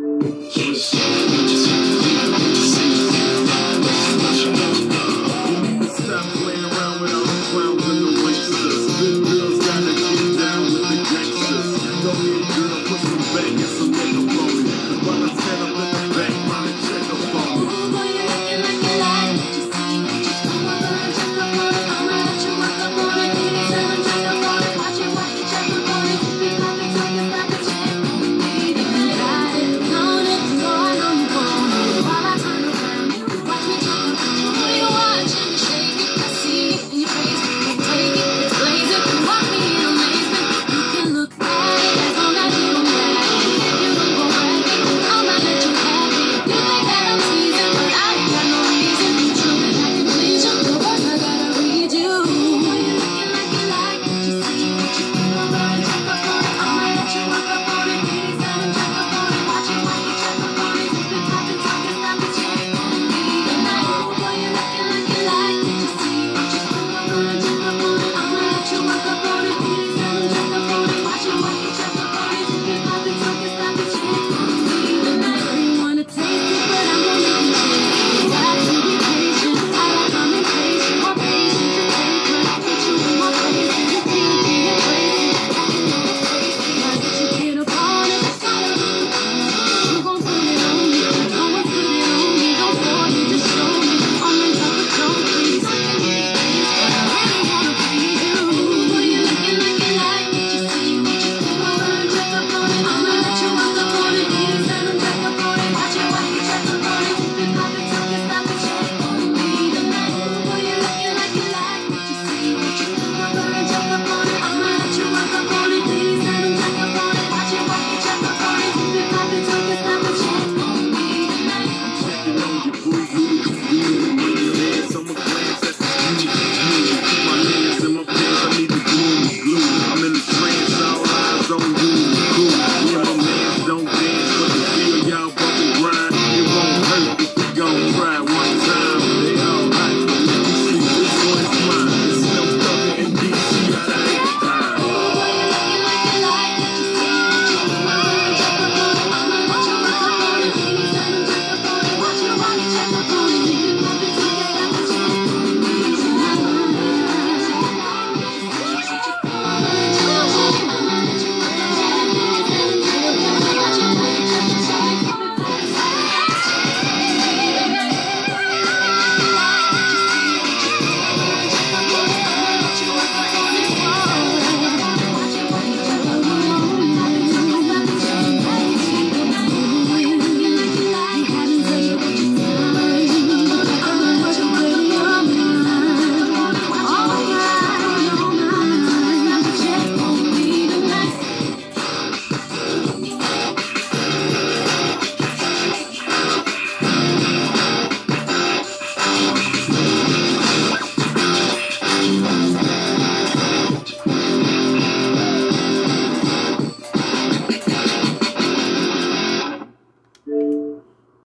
Just.